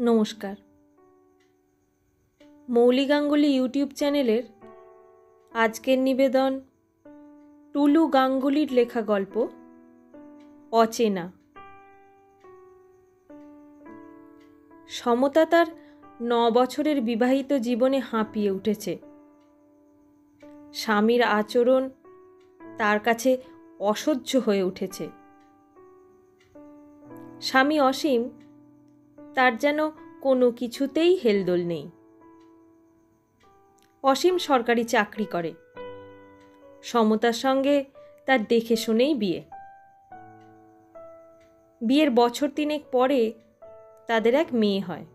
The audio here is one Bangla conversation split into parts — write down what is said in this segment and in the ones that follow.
নমস্কার। মৌলি গাঙ্গুলি ইউটিউব চ্যানেলের আজকের নিবেদন, টুলু গাঙ্গুলির লেখা গল্প, অচেনা। সমতা তার ন বছরের বিবাহিত জীবনে হাঁপিয়ে উঠেছে। স্বামীর আচরণ তার কাছে অসহ্য হয়ে উঠেছে। স্বামী অসীম তার যেন কোনো কিছুতেই হেলদোল নেই। অসীম সরকারি চাকরি করে। সমতার সঙ্গে তার দেখে শুনেই বিয়ে। বিয়ের বছর তিনেক পরে তাদের এক মেয়ে হয়।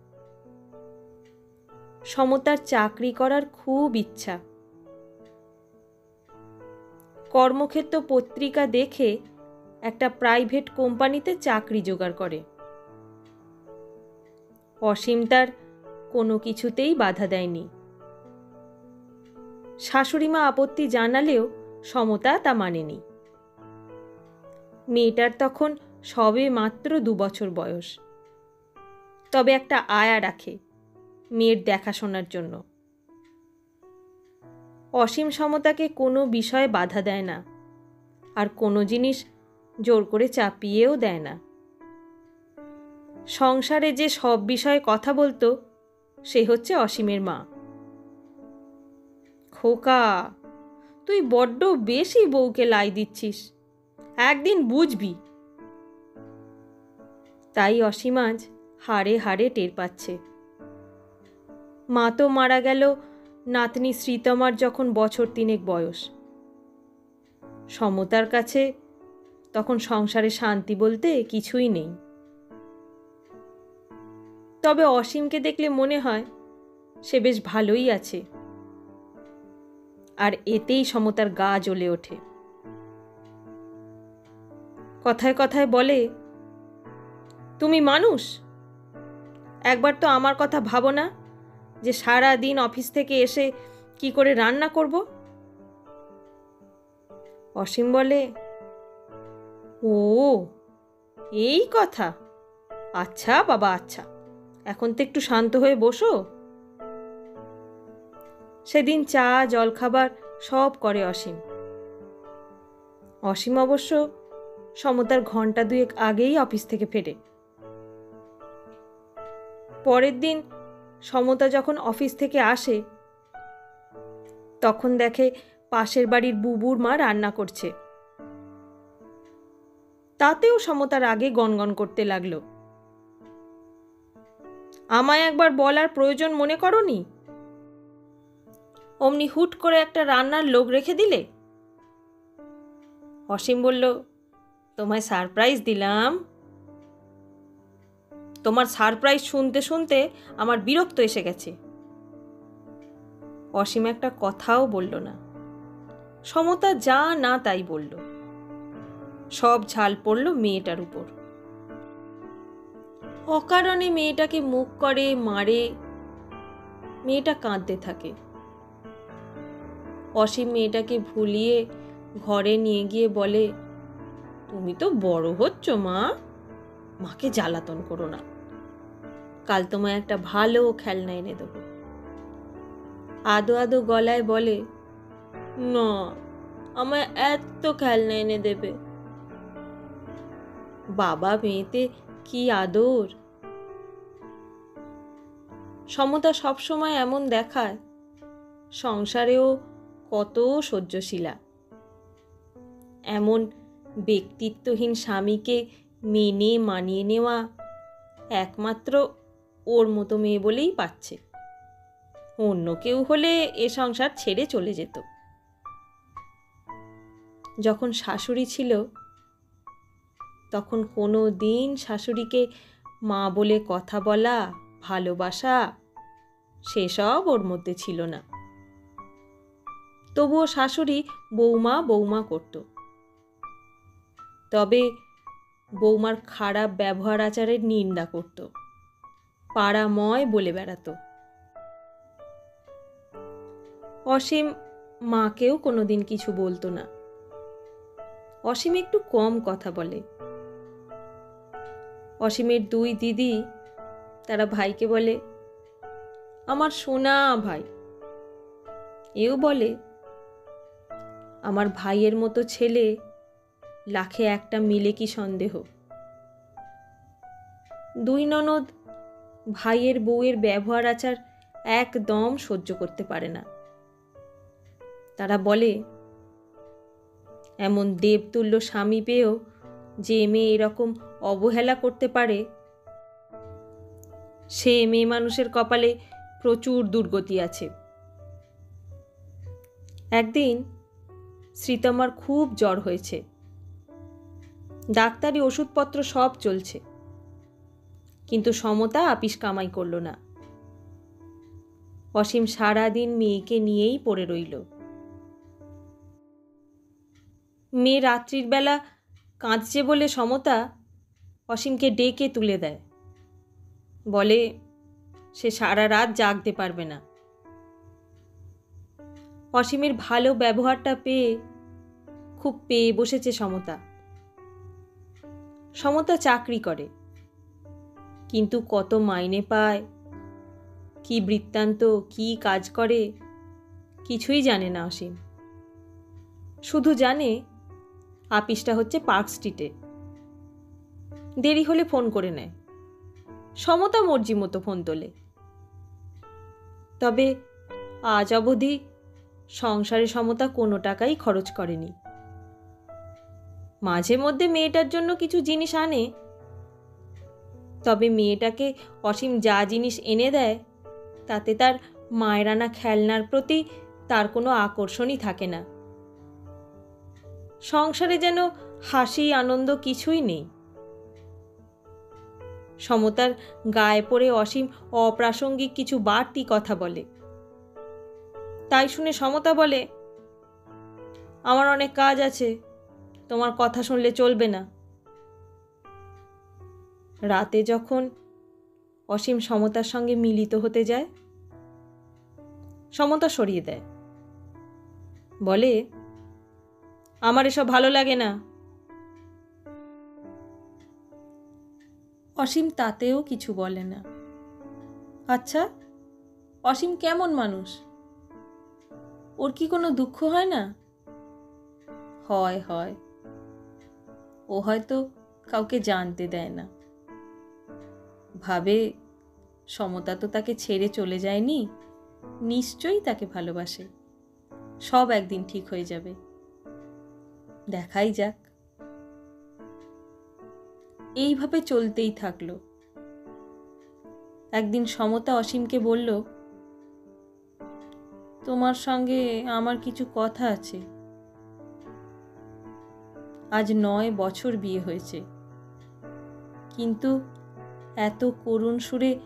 সমতার চাকরি করার খুব ইচ্ছা। কর্মক্ষেত্র পত্রিকা দেখে একটা প্রাইভেট কোম্পানিতে চাকরি জোগাড় করে। অসীম তার কোনো কিছুতেই বাধা দেয়নি। শাশুড়িমা আপত্তি জানালেও সমতা তা মানেনি। মেয়েটার তখন সবে মাত্র দু বছর বয়স। তবে একটা আয়া রাখে মেয়ের দেখাশোনার জন্য। অসীম সমতাকে কোনো বিষয়ে বাধা দেয় না। আর কোনো জিনিস জোর করে চাপিয়েও দেয় না। সংসারে যে সব বিষয়ে কথা বলতো, সে হচ্ছে অসীমের মা। খোকা, তুই বড্ড বেশি বউকে লাই দিচ্ছিস, একদিন বুঝবি। তাই অসীম আজ হাড়ে হাড়ে টের পাচ্ছে। মা তো মারা গেল নাতনি শ্রীতমার যখন বছর তিনেক বয়স। সমতার কাছে তখন সংসারে শান্তি বলতে কিছুই নেই। তবে অসীমকে দেখলে মনে হয় সে বেশ ভালোই আছে। আর এতেই সমতার গা জ্বলে ওঠে। কথায় কথায় বলে, তুমি মানুষ? একবার তো আমার কথা ভাবো না যে সারা দিন অফিস থেকে এসে কি করে রান্না করব? অসীম বলে, ও, এই কথা? আচ্ছা বাবা আচ্ছা। এখন তো একটু শান্ত হয়ে বসো। সেদিন চা, জলখাবার সব করে অসীম। অসীম অবশ্য সমতার ঘণ্টা দুয়েক আগেই অফিস থেকে ফেরে। পরের দিন সমতা যখন অফিস থেকে আসে, তখন দেখে পাশের বাড়ির বুবুর মা রান্না করছে। তাতেও সমতার আগে গনগন করতে লাগল। আমায় একবার বলার প্রয়োজন মনে করনি? অমনি হুট করে একটা রান্নার লোক রেখে দিলে? অসীম বলল, তোমায় সারপ্রাইজ দিলাম। তোমার সারপ্রাইজ শুনতে শুনতে আমার বিরক্ত এসে গেছে। অসীম একটা কথাও বলল না। সমতা যা না তাই বলল। সব ঝাল পড়ল মেয়েটার উপর। অকারণে মেয়েটাকে মুখ করে, মারে। মেয়েটা কাঁদতে থাকে। অসীম মেয়েটাকে ভুলিয়ে ঘরে নিয়ে গিয়ে বলে, তুমি তো বড় হচ্ছ, মা। মাকে জ্বালাতন করো না। কাল তোমায় একটা ভালো খেলনা এনে দেবো। আদো আদো গলায় বলে, না, আমায় এত খেলনা এনে দেবে। বাবা মেয়েতে কি আদর? সমতা সবসময় এমন দেখায়, সংসারেও কত সহ্যশীলা। এমন ব্যক্তিত্বহীন স্বামীকে মেনে মানিয়ে নেওয়া একমাত্র ওর মতো মেয়ে বলেই পাচ্ছে। অন্য কেউ হলে এ সংসার ছেড়ে চলে যেত। যখন শাশুড়ি ছিল তখন কোনো দিন শাশুড়িকে মা বলে কথা বলা, ভালোবাসা, সেসব ওর মধ্যে ছিল না। তবুও শাশুড়ি বৌমা বৌমা করত। তবে বৌমার খারাপ ব্যবহার আচারের নিন্দা করত। পাড়াময় বলে বেড়াত। অসীম মাকেও কোনোদিন কিছু বলতো না। অসীম একটু কম কথা বলে। অসীমের দুই দিদি, তারা ভাইকে বলে, আমার সোনা ভাই। এও বলে, আমার ভাইয়ের মতো ছেলে লাখে একটা মিলে কি সন্দেহ? দুই ননদ ভাইয়ের বউয়ের ব্যবহার আচার একদম সহ্য করতে পারে না। তারা বলে, এমন দেবতুল্য স্বামী পেয়েও যে মেয়ে এরকম অবহেলা করতে পারে। সে মেয়ে মানুষের কপালে প্রচুর দুর্গতি আছে। একদিন শ্রীতমার খুব জ্বর হয়েছে। ডাক্তারি ওষুধপত্র সব চলছে। কিন্তু সমতা আপিস কামাই করল না। অসীম সারাদিন মেয়েকে নিয়েই পড়ে রইল। মেয়ে রাত্রির বেলা কাঁদছে বলে সমতা অসীমকে ডেকে তুলে দেয়। বলে, সে সারা রাত জাগতে পারবে না। অসীমের ভালো ব্যবহারটা পেয়ে খুব পেয়ে বসেছে সমতা। সমতা চাকরি করে, কিন্তু কত মাইনে পায়, কি বৃত্তান্ত, কি কাজ করে, কিছুই জানে না অসীম। শুধু জানে, আপিসটা হচ্ছে পার্ক স্ট্রিটে। দেরি হলে ফোন করে নেয়। সমতা মর্জি মতো ফোন তোলে। তবে আজ অবধি সংসারে সমতা কোনো টাকাই খরচ করেনি। মাঝে মধ্যে মেয়েটার জন্য কিছু জিনিস আনে। তবে মেয়েটাকে অসীম যা জিনিস এনে দেয়, তাতে তার মায়ের আনা খেলনার প্রতি তার কোনো আকর্ষণই থাকে না। সংসারে যেন হাসি, আনন্দ কিছুই নেই। সমতার গায়ে পড়ে অসীম অপ্রাসঙ্গিক কিছু বাড়তি কথা বলে। তাই শুনে সমতা বলে, আমার অনেক কাজ আছে, তোমার কথা শুনলে চলবে না। রাতে যখন অসীম সমতার সঙ্গে মিলিত হতে যায়, সমতা সরিয়ে দেয়। বলে, আমার এসব ভালো লাগে না। অসীম তাতেও কিছু বলে না। আচ্ছা অসীম কেমন মানুষ? ওর কি কোনো দুঃখ হয় না? হয় হয়। ও হয়তো কাউকে জানতে দেয় না। ভাবে, সমতা তো তাকে ছেড়ে চলে যায়নি। নিশ্চয়ই তাকে ভালোবাসে। সব একদিন ঠিক হয়ে যাবে। দেখাই যাক। এইভাবে চলতেই থাকল। একদিন সমতা অসীমকে বলল, তোমার সঙ্গে আমার কিছু কথা আছে। আজ নয় বছর বিয়ে হয়েছে। কিন্তু এত করুণ সুরে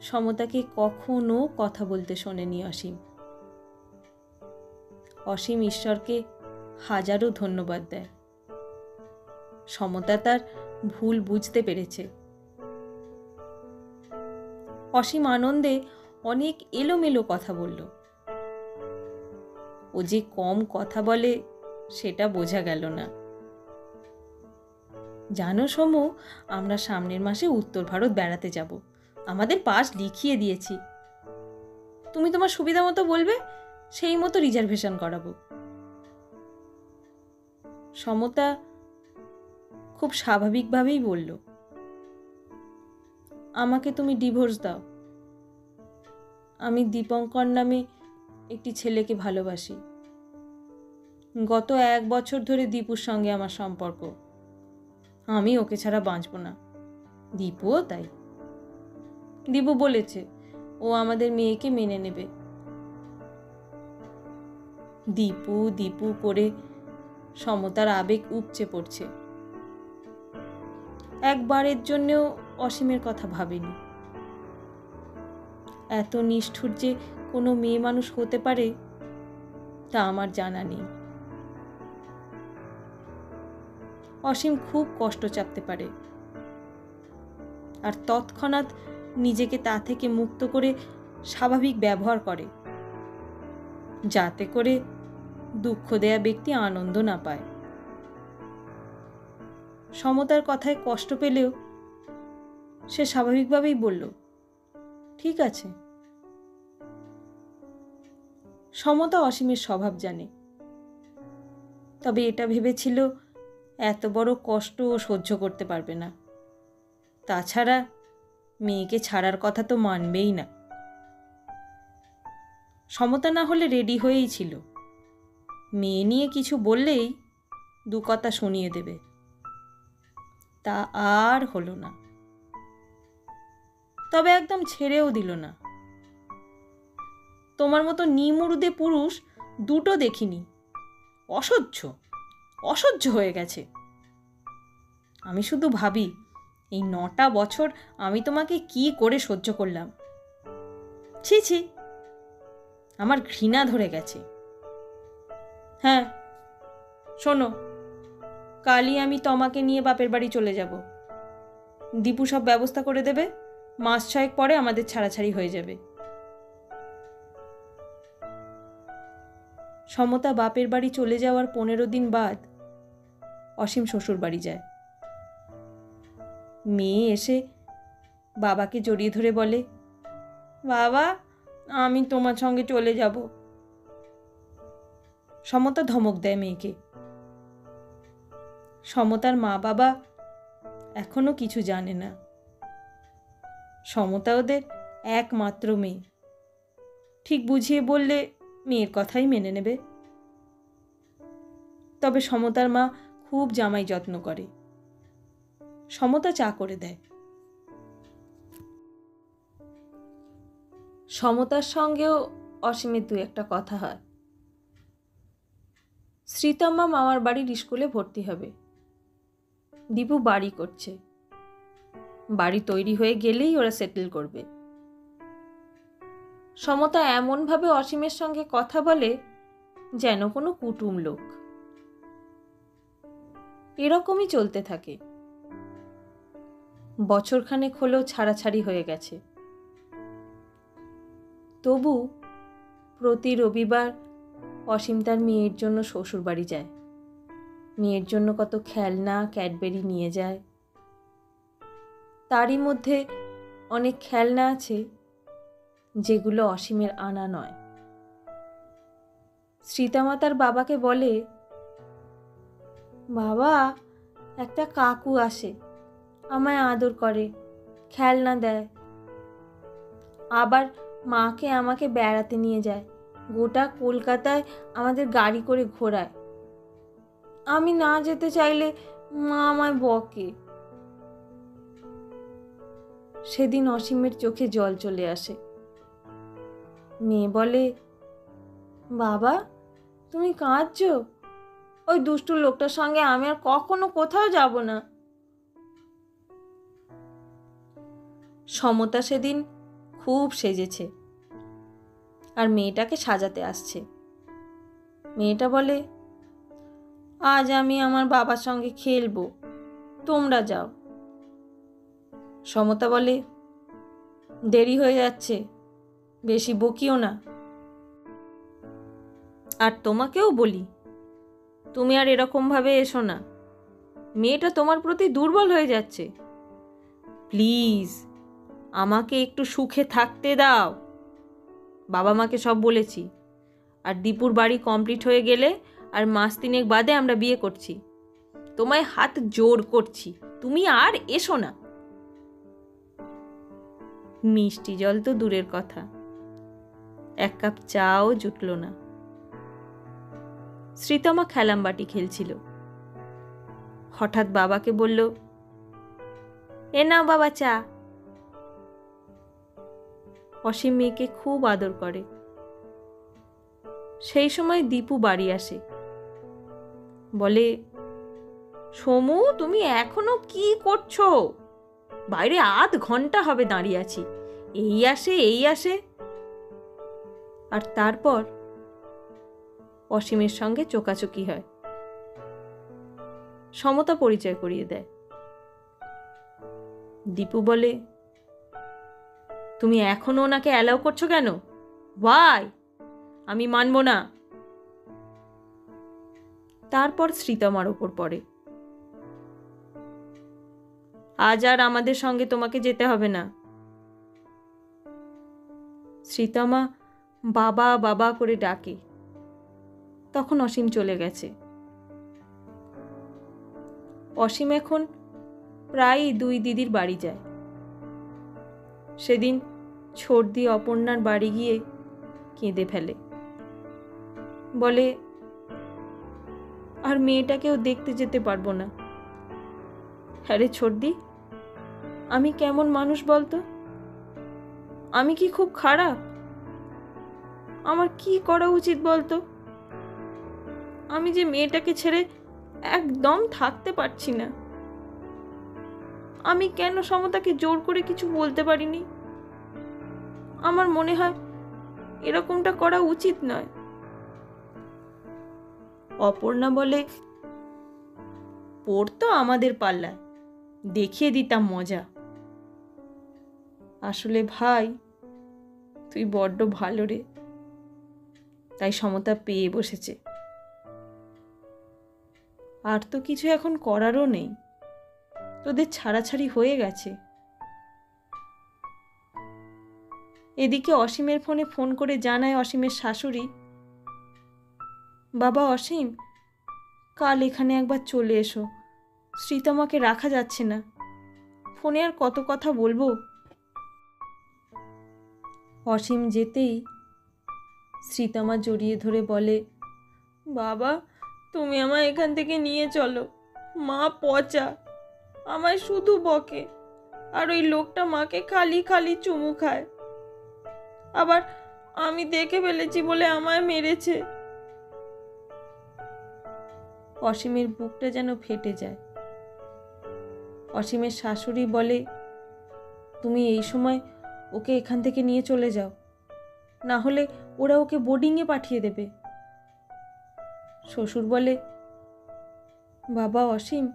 সমতাকে কখনো কথা বলতে শোনেনি অসীম। অসীম ঈশ্বরকে হাজারো ধন্যবাদ দেয়। সমতা তার ভুল বুঝতে পেরেছে। অসীম আনন্দে অনেক এলোমেলো কথা বলল। ও যে কম কথা বলে, সেটা বোঝা গেল না। জানো সমু, আমরা সামনের মাসে উত্তর ভারত বেড়াতে যাব। আমাদের পাস লিখিয়ে দিয়েছি। তুমি তোমার সুবিধা মতো বলবে, সেই মতো রিজার্ভেশন করাবো। সমতা খুব স্বাভাবিকভাবেই বলল, আমাকে তুমি ডিভোর্স দাও। আমি দীপঙ্কর নামে একটি ছেলেকে ভালোবাসি। গত এক বছর ধরে দীপুর সঙ্গে আমার সম্পর্ক। আমি ওকে ছাড়া বাঁচব না। দীপুও তাই। দীপু বলেছে, ও আমাদের মেয়েকে মেনে নেবে। দীপু দীপু করে সমতার আবেগ উপচে পড়ছে। একবারের জন্যেও অসীমের কথা ভাবেনি। এত নিষ্ঠুর যে কোনো মেয়ে মানুষ হতে পারে, তা আমার জানা নেই। অসীম খুব কষ্ট চাপতে পারে। আর তৎক্ষণাৎ নিজেকে তা থেকে মুক্ত করে স্বাভাবিক ব্যবহার করে, যাতে করে দুঃখ দেয়া ব্যক্তি আনন্দ না পায়। সমতার কথায় কষ্ট পেলেও সে স্বাভাবিকভাবেই বলল, ঠিক আছে। সমতা অসীমের স্বভাব জানে। তবে এটা ভেবেছিল এত বড় কষ্ট সহ্য করতে পারবে না। তাছাড়া মেয়েকে ছাড়ার কথা তো মানবেই না। সমতা না হলে রেডি হয়েই ছিল। মেয়ে নিয়ে কিছু বললেই দু কথা শুনিয়ে দেবে। তা আর হলো না। তবে একদম ছেড়েও দিল না। তোমার মতো নিমুরুদে পুরুষ দুটো দেখিনি। অসহ্য অসহ্য হয়ে গেছে। আমি শুধু ভাবি, এই নটা বছর আমি তোমাকে কি করে সহ্য করলাম? ছি ছি, আমার ঘৃণা ধরে গেছে। হ্যাঁ শোনো। কালই আমি তোমাকে নিয়ে বাপের বাড়ি চলে যাব। দীপু সব ব্যবস্থা করে দেবে, মাস ছয়েক পরে আমাদের ছাড়াছাড়ি হয়ে যাবে। সমতা বাপের বাড়ি চলে যাওয়ার পনেরো দিন বাদ অসীম শ্বশুর বাড়ি যায়। মেয়ে এসে বাবাকে জড়িয়ে ধরে বলে, বাবা, আমি তোমার সঙ্গে চলে যাব। সমতা ধমক দেয় মেয়েকে। সমতার মা বাবা এখনও কিছু জানে না। সমতা ওদের একমাত্র মেয়ে। ঠিক বুঝিয়ে বললে মেয়ের কথাই মেনে নেবে। তবে সমতার মা খুব জামাই যত্ন করে। সমতা চা করে দেয়। সমতার সঙ্গেও অসীমের দু একটা কথা হয়। শ্রীতম্মা মামার বাড়ির স্কুলে ভর্তি হবে। দীপু বাড়ি করছে। বাড়ি তৈরি হয়ে গেলেই ওরা সেটেল করবে। সমতা এমনভাবে অসীমের সঙ্গে কথা বলে যেন কোনো কুটুম লোক। এরকমই চলতে থাকে। বছরখানেক হলেও ছাড়াছাড়ি হয়ে গেছে। তবু প্রতি রবিবার অসীম তার মেয়ের জন্য শ্বশুর বাড়ি যায়। মেয়ের জন্য কত খেলনা, ক্যাডবেরি নিয়ে যায়। তারই মধ্যে অনেক খেলনা আছে, যেগুলো অসীমের আনা নয়। শ্রীতামা তার বাবাকে বলে, বাবা, একটা কাকু আসে, আমায় আদর করে, খেলনা দেয়। আবার মাকে আমাকে বেড়াতে নিয়ে যায়। গোটা কলকাতায় আমাদের গাড়ি করে ঘোরায়। আমি না যেতে চাইলে মা আমায় বকে। সেদিন অসীমের চোখে জল চলে আসে। মেয়ে বলে, বাবা, তুমি কাঁদছ? ওই দুষ্টু লোকটার সঙ্গে আমি আর কখনো কোথাও যাব না। সমতা সেদিন খুব সেজেছে আর মেয়েটাকে সাজাতে আসছে। মেয়েটা বলে আজ আমি আমার বাবার সঙ্গে খেলব। তোমরা যাও। সমতা বলে, দেরি হয়ে যাচ্ছে, বেশি বকিও না। আর তোমাকেও বলি, তুমি আর এরকমভাবে এসো না। মেয়েটা তোমার প্রতি দুর্বল হয়ে যাচ্ছে। প্লিজ, আমাকে একটু সুখে থাকতে দাও। বাবা মাকে সব বলেছি। আর দীপুর বাড়ি কমপ্লিট হয়ে গেলে আর মাস তিনেক বাদে আমরা বিয়ে করছি। তোমায় হাত জোর করছি। তুমি আর এসো না। মিষ্টি জল তো দূরের কথা। এক কাপ চাও জুটল না। শ্রীতমা খেলামবাটি খেলছিল। হঠাৎ বাবাকে বলল, এ নাও বাবা চা। অসীম মেয়েকে খুব আদর করে। সেই সময় দীপু বাড়ি আসে। বলে, সমু, তুমি এখনও কি করছ? বাইরে আধ ঘণ্টা হবে দাঁড়িয়ে আছি। এই আসে এই আসে। আর তারপর অসীমের সঙ্গে চোকাচুকি হয়। সমতা পরিচয় করিয়ে দেয়। দীপু বলে, তুমি এখনও ওনাকে অ্যালাউ করছ কেন? ওয়াই আমি মানব না। তারপর শ্রীতমার ওপর পড়ে। আজ আর আমাদের সঙ্গে তোমাকে যেতে হবে না। শ্রীতমা বাবা বাবা করে ডাকে। তখন অসীম চলে গেছে। অসীম এখন প্রায়ই দুই দিদির বাড়ি যায়। সেদিন ছর্দি অপর্ণার বাড়ি গিয়ে কেঁদে ফেলে। বলে আর মেয়েটাকেও দেখতে যেতে পারব না। হ্যাঁ রে ছর্দি আমি কেমন মানুষ বলতো? আমি কি খুব খারাপ? আমার কি করা উচিত বলতো? আমি যে মেয়েটাকে ছেড়ে একদম থাকতে পারছি না। আমি কেন সমতাকে জোর করে কিছু বলতে পারিনি? আমার মনে হয় এরকমটা করা উচিত নয়। অপর্ণা বলে পড়তো আমাদের পাল্লায়। দেখিয়ে দিতাম মজা। আসলে ভাই, তুই বড্ড ভালো রে। তাই সমতা পেয়ে বসেছে। আর তো কিছু এখন করারও নেই। তোদের ছাড়াছাড়ি হয়ে গেছে। এদিকে অসীমের ফোনে ফোন করে জানায় অসীমের শাশুড়ি বাবা অসীম, কাল এখানে একবার চলে এসো। শ্রীতমাকে রাখা যাচ্ছে না। ফোনে আর কত কথা বলব? অসীম যেতেই শ্রীতমা জড়িয়ে ধরে বলে, বাবা, তুমি আমায় এখান থেকে নিয়ে চলো। মা পচা, আমায় শুধু বকে। আর ওই লোকটা মাকে খালি খালি চুমু খায়। আবার আমি দেখে ফেলেছি বলে আমায় মেরেছে। অসীমের বুকটা যেন ফেটে যায়। অসীমের শাশুড়ি বলে, তুমি এই সময় ওকে এখান থেকে নিয়ে চলে যাও। না হলে ওরা ওকে বোর্ডিংয়ে পাঠিয়ে দেবে। শ্বশুর বলে, বাবা অসীম,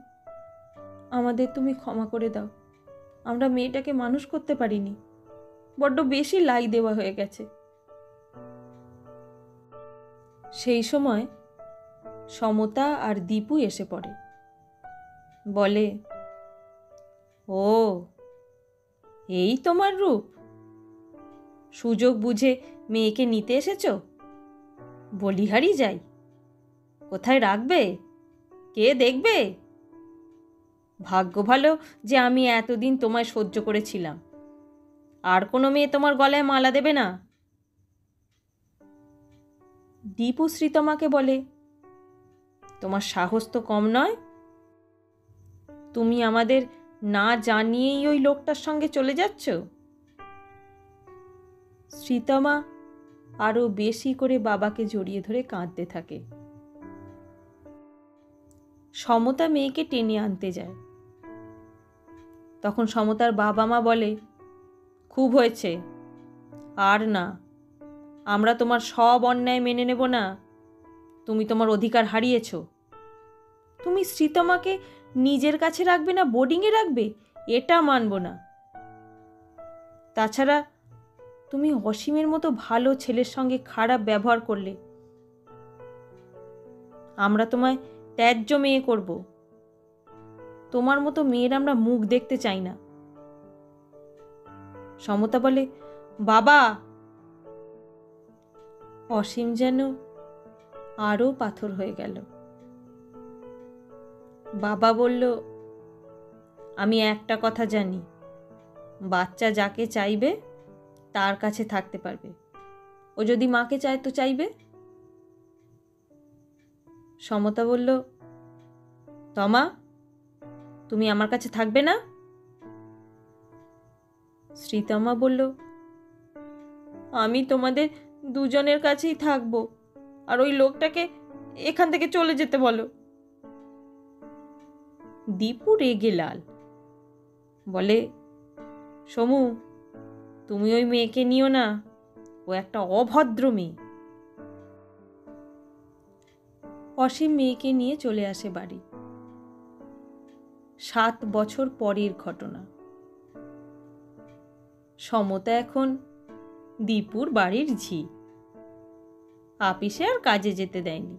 আমাদের তুমি ক্ষমা করে দাও। আমরা মেয়েটাকে মানুষ করতে পারিনি। বড্ড বেশি লাই দেওয়া হয়ে গেছে। সেই সময় সমতা আর দীপু এসে পড়ে। বলে, ও, এই তোমার রূপ। সুযোগ বুঝে মেয়েকে নিতে এসেছ? বলিহারি যাই। কোথায় রাখবে? কে দেখবে? ভাগ্য ভালো যে আমি এতদিন তোমায় সহ্য করেছিলাম। আর কোনো মেয়ে তোমার গলায় মালা দেবে না? দীপু শ্রীতমাকে বলে তোমার সাহস তো কম নয়? তুমি আমাদের না জানিয়েই ওই লোকটার সঙ্গে চলে যাচ্ছ? শ্রীতমা আরও বেশি করে বাবাকে জড়িয়ে ধরে কাঁদতে থাকে। সমতা মেয়েকে টেনে আনতে যায়। তখন সমতার বাবা মা বলে, খুব হয়েছে। আর না, আমরা তোমার সব অন্যায় মেনে নেব না। তুমি তোমার অধিকার হারিয়েছ। তুমি শ্রীতমাকে নিজের কাছে রাখবে না বোর্ডিংয়ে রাখবে? এটা মানব না। তাছাড়া তুমি অসীমের মতো ভালো ছেলের সঙ্গে খারাপ ব্যবহার করলে আমরা তোমায় ত্যায্য মেয়ে করব। তোমার মতো মেয়ের আমরা মুখ দেখতে চাই না। সমতা বলে, বাবা! অসীম যেন আরও পাথর হয়ে গেল। বাবা বলল, আমি একটা কথা জানি, বাচ্চা যাকে চাইবে, তার কাছে থাকতে পারবে। ও যদি মাকে চায় তো চাইবে? সমতা বলল, তমা, তুমি আমার কাছে থাকবে না? শ্রীতমা বলল, আমি তোমাদের দুজনের কাছেই থাকব, আর ওই লোকটাকে এখান থেকে চলে যেতে বলো। দীপু রেগে লাল। বলে, সমু, তুমি ওই মেয়েকে নিও না, ও একটা অভদ্র মেয়ে। অসীম মেয়েকে নিয়ে চলে আসে বাড়ি। সাত বছর পরের ঘটনা। সমতা এখন দীপুর বাড়ির ঝি। আপিসে আর কাজে যেতে দেয়নি।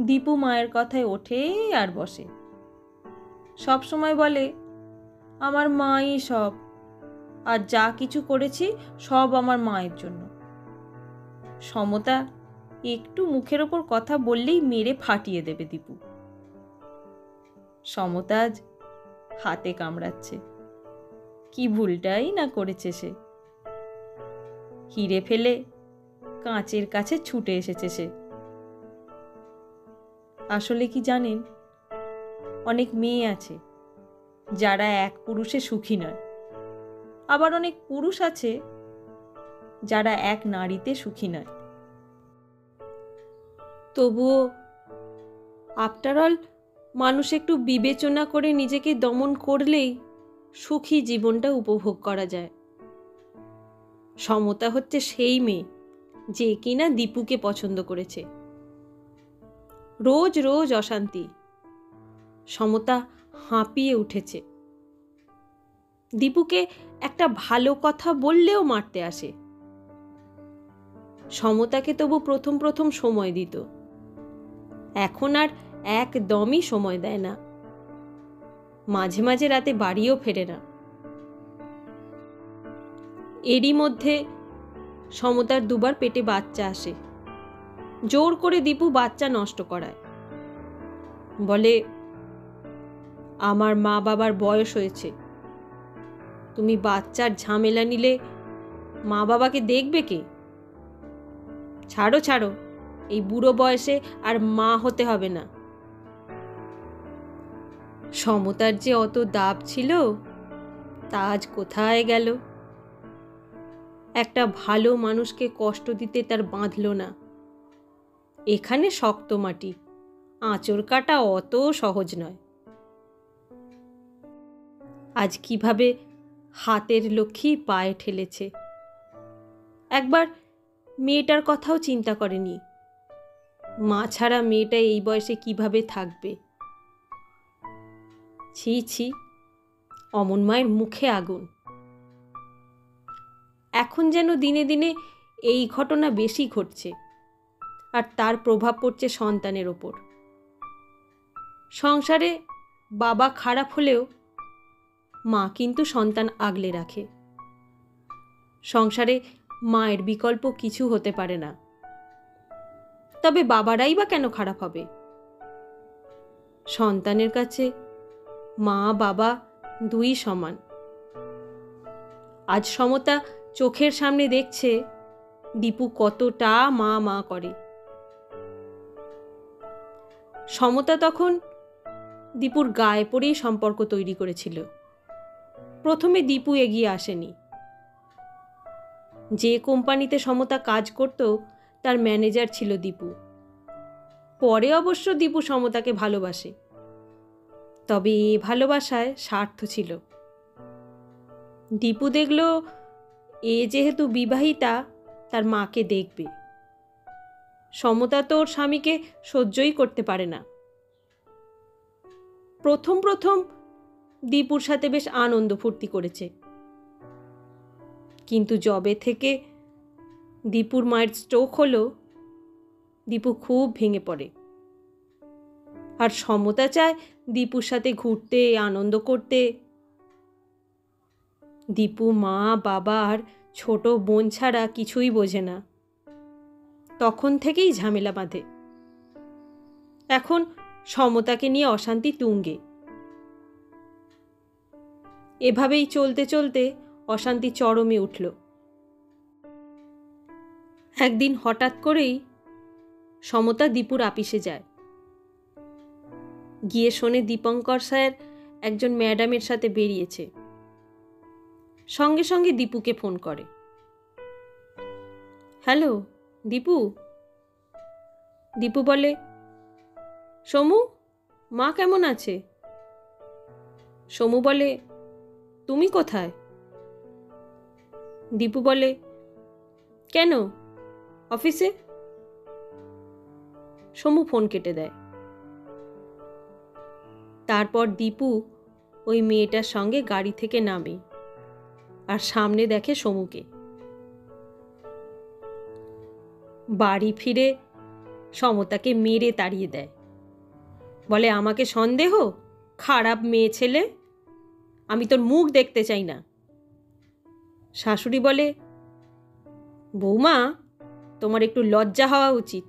দীপু মায়ের কথায় ওঠে আর বসে। সব সময় বলে, আমার মাই সব, আর যা কিছু করেছি সব আমার মায়ের জন্য। সমতা একটু মুখের ওপর কথা বললেই মেরে ফাটিয়ে দেবে দীপু। সমতা আজ হাতে কামড়াচ্ছে। কি ভুলটাই না করেছে সে। হিরে ফেলে কাঁচের কাছে ছুটে এসেছে সে। আসলে কি জানেন? অনেক মেয়ে আছে, যারা এক পুরুষে সুখী নয়। আবার অনেক পুরুষ আছে, যারা এক নারীতে সুখী নয়। তবুও আফটার অল মানুষ একটু বিবেচনা করে নিজেকে দমন করলেই সুখী জীবনটা উপভোগ করা যায়। সমতা হচ্ছে সেই মেয়ে, যে কিনা দীপুকে পছন্দ করেছে। রোজ রোজ অশান্তি। সমতা হাঁপিয়ে উঠেছে। দীপুকে একটা ভালো কথা বললেও মারতে আসে। সমতাকে তবু প্রথম প্রথম সময় দিত। এখন আর একদমই সময় দেয় না। মাঝে মাঝে রাতে বাড়িও ফেরে না। এরই মধ্যে সমতার দুবার পেটে বাচ্চা আসে। জোর করে দীপু বাচ্চা নষ্ট করায়। বলে, আমার মা বাবার বয়স হয়েছে। তুমি বাচ্চার ঝামেলা নিলে মা বাবাকে দেখবে কে? ছাড়ো ছাড়ো, এই বুড়ো বয়সে আর মা হতে হবে না। সমতার যে অত দাব ছিল, তা আজ কোথায় গেল? একটা ভালো মানুষকে কষ্ট দিতে তার বাঁধল না। এখানে শক্ত মাটি। আঁচড় কাটা অত সহজ নয়। আজ কীভাবে হাতের লক্ষ্মী পায়ে ঠেলেছে। একবার মেয়েটার কথাও চিন্তা করেনি। মা ছাড়া মেয়েটা এই বয়সে কীভাবে থাকবে? ছি ছি, অমন মায়ের মুখে আগুন। এখন যেন দিনে দিনে এই ঘটনা বেশি ঘটছে। আর তার প্রভাব পড়ছে সন্তানের ওপর। সংসারে বাবা খারাপ হলেও মা কিন্তু সন্তান আগলে রাখে। সংসারে মায়ের বিকল্প কিছু হতে পারে না। তবে বাবারাই বা কেন খারাপ হবে? সন্তানের কাছে মা, বাবা দুই সমান। আজ সমতা চোখের সামনে দেখছে দীপু কতটা মা মা করে। সমতা তখন দীপুর গায়ে পড়েই সম্পর্ক তৈরি করেছিল। প্রথমে দীপু এগিয়ে আসেনি। যে কোম্পানিতে সমতা কাজ করত, তার ম্যানেজার ছিল দীপু। পরে অবশ্য দীপু সমতাকে ভালোবাসে। তবে এ ভালোবাসায় স্বার্থ ছিল। দীপু দেখল, এ যেহেতু বিবাহিতা, তার মাকে দেখবে। সমতা তো ওর স্বামীকে সহ্যই করতে পারে না। প্রথম প্রথম দীপুর সাথে বেশ আনন্দ ফুর্তি করেছে। কিন্তু জবে থেকে দীপুর মায়ের স্ট্রোক হলো, দীপু খুব ভেঙে পড়ে। আর সমতা চায় দীপুর সাথে ঘুরতে, আনন্দ করতে। দীপু মা, বাবা আর ছোট বোন ছাড়া কিছুই বোঝে না। তখন থেকেই ঝামেলা বাঁধে। এখন সমতাকে নিয়ে অশান্তি তুঙ্গে। এভাবেই চলতে চলতে অশান্তি চরমে উঠল। একদিন হঠাৎ করেই সমতা দীপুর আপিসে যায়। গিয়ে শোনে দীপঙ্কর স্যার একজন ম্যাডামের সাথে বেরিয়েছে। সঙ্গে সঙ্গে দীপুকে ফোন করে। হ্যালো দীপু? দীপু বলে, সমু, মা কেমন আছে? সমু বলে, তুমি কোথায়? দীপু বলে, কেন? অফিসে? সমু ফোন কেটে দেয়। তারপর দীপু ওই মেয়েটার সঙ্গে গাড়ি থেকে নামে আর সামনে দেখে সমুকে। বাড়ি ফিরে সমতাকে মেরে তাড়িয়ে দেয়। বলে, আমাকে সন্দেহ? খারাপ মেয়ে ছেলে? আমি তোর মুখ দেখতে চাই না। শাশুড়ি বলে, বৌমা, তোমার একটু লজ্জা হওয়া উচিত।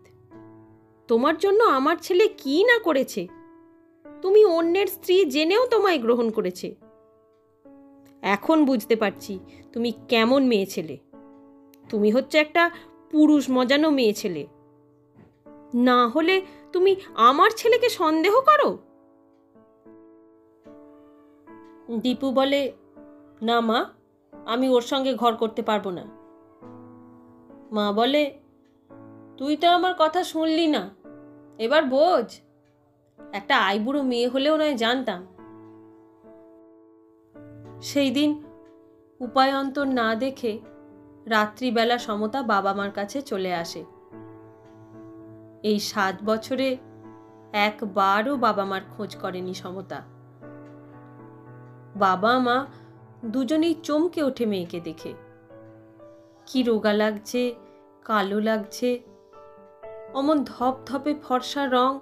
তোমার জন্য আমার ছেলে কি না করেছে? তুমি অন্যের স্ত্রী জেনেও তোমায় গ্রহণ করেছে। এখন বুঝতে পারছি তুমি কেমন মেয়ে ছেলে। তুমি হচ্ছে একটা পুরুষ মজানো মেয়ে ছেলে। না হলে তুমি আমার ছেলেকে সন্দেহ করো? দীপু বলে, না মা, আমি ওর সঙ্গে ঘর করতে পারব না। মা বলে, তুই তো আমার কথা শুনলি না, এবার বোঝ। একটা আইবুড়ো মেয়ে হলেও নয় জানতাম। সেই দিন উপায়ন্তর না দেখে রাত্রিবেলা সমতা বাবা মার কাছে চলে আসে। এই সাত বছরে একবারও বাবা মার খোঁজ করেনি সমতা। বাবা মা দুজনেই চমকে ওঠে মেয়েকে দেখে। কি রোগা লাগছে, কালো লাগছে, অমন ধপধপে ফর্সা রং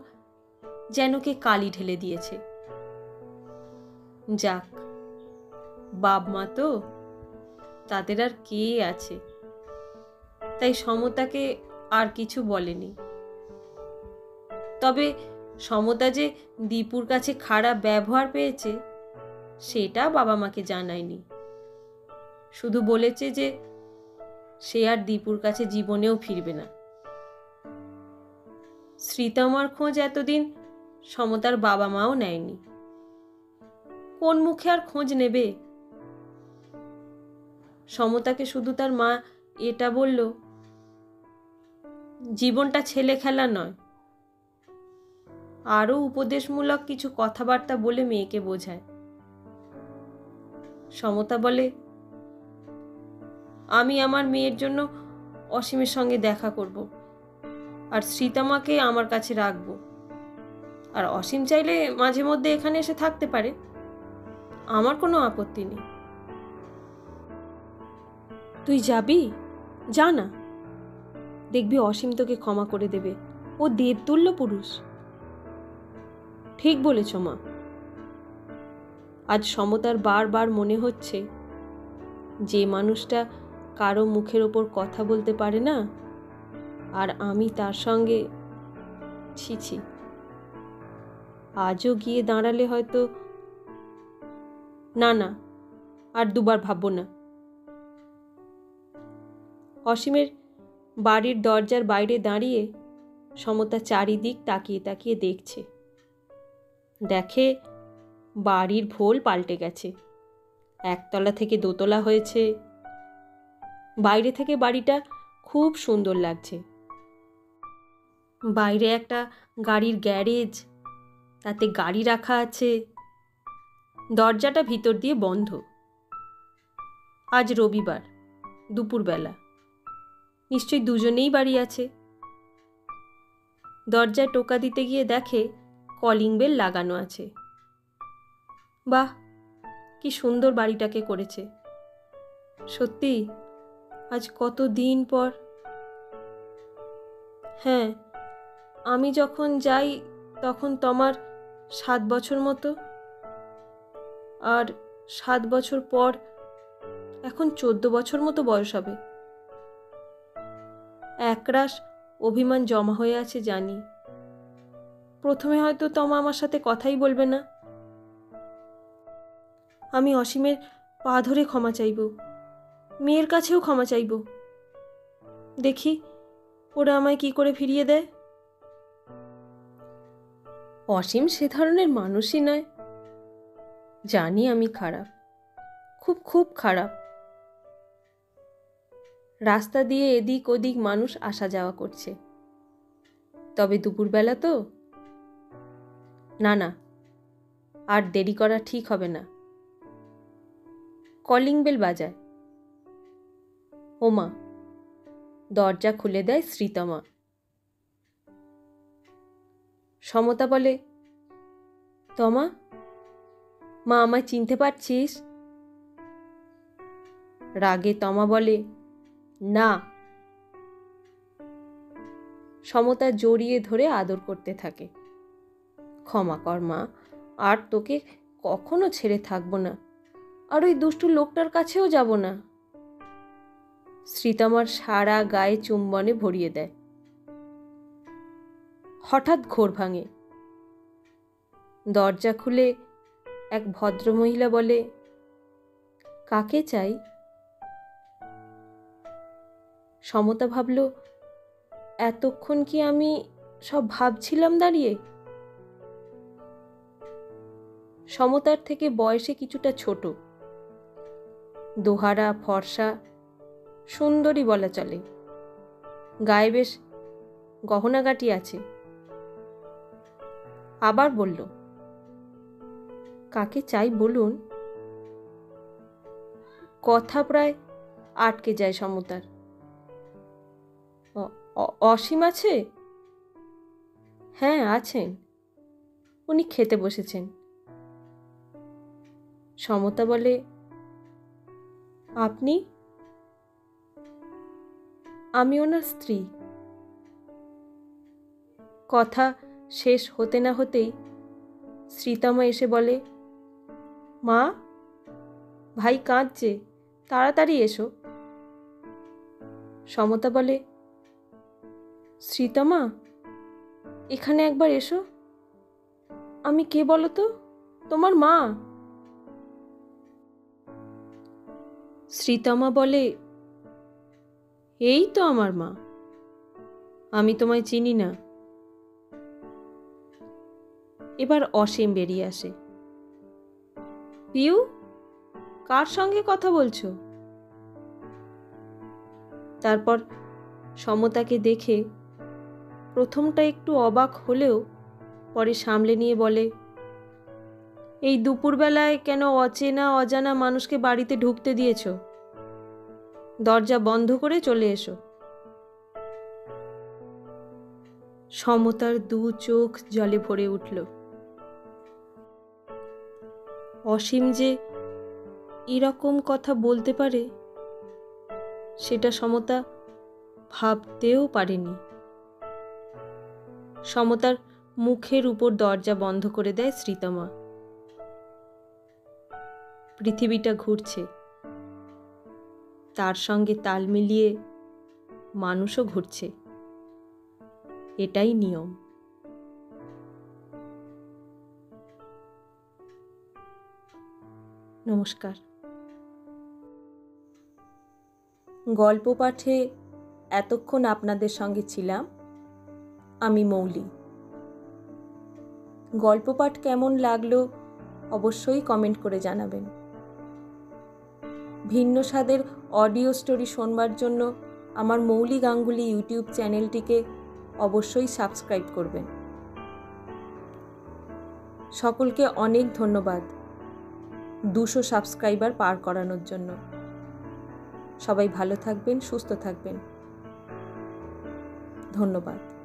যেন কে কালি ঢেলে দিয়েছে। যাক বাপ মা তো তাদের আর কে আছে? তাই সমতাকে আর কিছু বলেনি। তবে সমতা যে দীপুর কাছে খারাপ ব্যবহার পেয়েছে, সেটা বাবা মাকে জানায়নি। শুধু বলেছে যে সে আর দীপুর কাছে জীবনেও ফিরবে না। শ্রীতমার খোঁজ এতদিন সমতার বাবা মাও নেয়নি। কোন মুখে আর খোঁজ নেবে? সমতাকে শুধু তার মা এটা বলল, জীবনটা ছেলে খেলা নয়। আরও উপদেশমূলক কিছু কথাবার্তা বলে মেয়েকে বোঝায়। সমতা বলে, আমি আমার মেয়ের জন্য অসীমের সঙ্গে দেখা করব আর শ্রীতামাকে আমার কাছে রাখব। আর অসীম চাইলে মাঝে মধ্যে এখানে এসে থাকতে পারে। আমার কোনো আপত্তি নেই। তুই যাবি? যা না। দেখবি অসীম তোকে ক্ষমা করে দেবে। ও দেবতুল্য পুরুষ। ঠিক বলেছ, মা। আজ সমতার বারবার মনে হচ্ছে, যে মানুষটা কারও মুখের ওপর কথা বলতে পারে না, আর আমি তার সঙ্গে ছি ছি। আজও গিয়ে দাঁড়ালে হয়তো না না, আর দুবার ভাববো না। অসীমের বাড়ির দরজার বাইরে দাঁড়িয়ে সমতা চারিদিক তাকিয়ে তাকিয়ে দেখছে। দেখে বাড়ির ভোল পাল্টে গেছে। একতলা থেকে দোতলা হয়েছে। বাইরে থেকে বাড়িটা খুব সুন্দর লাগছে। বাইরে একটা গাড়ির গ্যারেজ, তাতে গাড়ি রাখা আছে। দরজাটা ভিতর দিয়ে বন্ধ। আজ রবিবার, দুপুরবেলা। নিশ্চয়ই দুজনেই বাড়ি আছে। দরজায় টোকা দিতে গিয়ে দেখে কলিং বেল লাগানো আছে। বাহ, কি সুন্দর বাড়িটাকে করেছে। সত্যি? আজ কত দিন পর? হ্যাঁ আমি যখন যাই তখন তোমার সাত বছর মতো। আর সাত বছর পর এখন চোদ্দ বছর মতো বয়স হবে। একরাশ অভিমান জমা হয়ে আছে জানি। প্রথমে হয়তো তমা আমার সাথে কথাই বলবে না। আমি অসীমের পা ধরে ক্ষমা চাইব। মেয়ের কাছেও ক্ষমা চাইব। দেখি, ওরা আমায় কি করে ফিরিয়ে দেয়? অসীম সে ধরনের মানুষই নয়। জানি আমি খারাপ, খুব খুব খারাপ। রাস্তা দিয়ে এদিক ওদিক মানুষ আসা যাওয়া করছে। তবে দুপুরবেলা তো? না না। আর দেরি করা ঠিক হবে না। কলিং বেল বাজায়। ওমা, দরজা খুলে দেয় শ্রীতমা। সমতা বলে, তমা, মা আমায় চিনতে পারছিস? রাগে তমা বলে না। সমতা জড়িয়ে ধরে আদর করতে থাকে। ক্ষমা কর মা, আর তোকে কখনো ছেড়ে থাকব না। আর ওই দুষ্টু লোকটার কাছেও যাব না। শ্রীতমার সারা গায়ে চুম্বনে ভরিয়ে দেয়। হঠাৎ ঘোর ভাঙে। দরজা খুলে এক ভদ্রমহিলা বলে, কাকে চাই? সমতা ভাবল, এতক্ষণ কি আমি সব ভাবছিলাম দাঁড়িয়ে? সমতার থেকে বয়সে কিছুটা ছোট। দোহারা, ফর্সা, সুন্দরী বলা চলে। গায়ে বেশ গহনাগাটি আছে। আবার বলল, কাকে চাই বলুন? কথা প্রায় আটকে যায় সমতার। অসীম আছে? হ্যাঁ আছেন। উনি খেতে বসেছেন। সমতা বলে, আপনি? আমি ওনার স্ত্রী। কথা শেষ হতে না হতেই শ্রীতমা এসে বলে, মা, ভাই কাঁদছে, তাড়াতাড়ি এসো। সমতা বলে শ্রীতমা, এখানে একবার এসো। আমি কে বলো তো? তোমার মা। শ্রীতমা বলে, এই তো আমার মা। আমি তোমায় চিনি না। এবার অসীম বেরিয়ে আসে। পিউ, কার সঙ্গে কথা বলছো? তারপর সমতাকে দেখে প্রথমটা একটু অবাক হলেও পরে সামলে নিয়ে বলে, এই দুপুরবেলায় কেন অচেনা অজানা মানুষকে বাড়িতে ঢুকতে দিয়েছ? দরজা বন্ধ করে চলে এসো সমতার দু চোখ জলে ভরে উঠল। অসীম যে এরকম কথা বলতে পারে, সেটা সমতা ভাবতেও পারেনি। সমতার মুখের উপর দরজা বন্ধ করে দেয় শ্রীতমা। পৃথিবীটা ঘুরছে। তার সঙ্গে তাল মিলিয়ে মানুষও ঘুরছে। এটাই নিয়ম। নমস্কার। গল্প পাঠে এতক্ষণ আপনাদের সঙ্গে ছিলাম। আমি মৌলি। গল্প পাঠ কেমন লাগল অবশ্যই কমেন্ট করে জানাবেন। ভিন্ন স্বাদের অডিও স্টোরি শোনবার জন্য আমার মৌলি গাঙ্গুলি ইউটিউব চ্যানেলটিকে অবশ্যই সাবস্ক্রাইব করবেন। সকলকে অনেক ধন্যবাদ দুশো সাবস্ক্রাইবার পার করানোর জন্য। সবাই ভালো থাকবেন, সুস্থ থাকবেন। ধন্যবাদ।